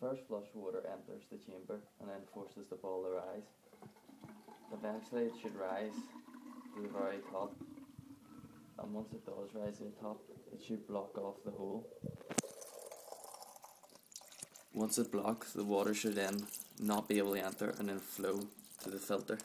first flush water enters the chamber and then forces the ball to rise. Eventually it should rise to the very top and once it does rise to the top it should block off the hole. Once it blocks the water should then not be able to enter and then flow to the filter.